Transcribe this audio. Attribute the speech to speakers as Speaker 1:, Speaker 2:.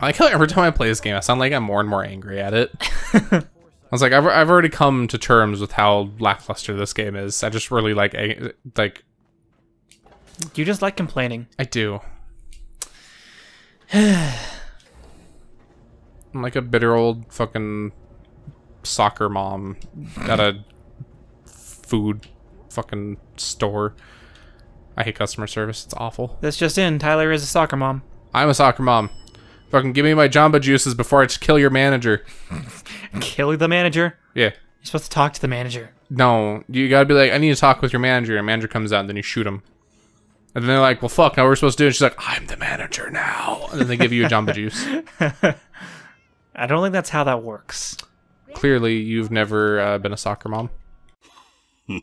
Speaker 1: I like how every time I play this game, I sound like I'm more and more angry at it. I was like, I've, I've already come to terms with how lackluster this game is. I just really like, a- like,
Speaker 2: You just like complaining.
Speaker 1: I do. I'm like a bitter old fucking soccer mom at a food fucking store. I hate customer service. It's awful.
Speaker 2: That's just in, Tyler is a soccer mom.
Speaker 1: I'm a soccer mom. Fucking give me my Jamba juices before I just kill your manager.
Speaker 2: Kill the manager.
Speaker 1: Yeah.
Speaker 2: You're supposed to talk to the manager.
Speaker 1: No, you gotta be like, I need to talk with your manager. And manager comes out, and then you shoot him. And then they're like, well, fuck, now we're supposed to do. And she's like, I'm the manager now. And then they give you a Jamba Juice.
Speaker 2: I don't think that's how that works.
Speaker 1: Clearly, you've never uh, been a soccer mom.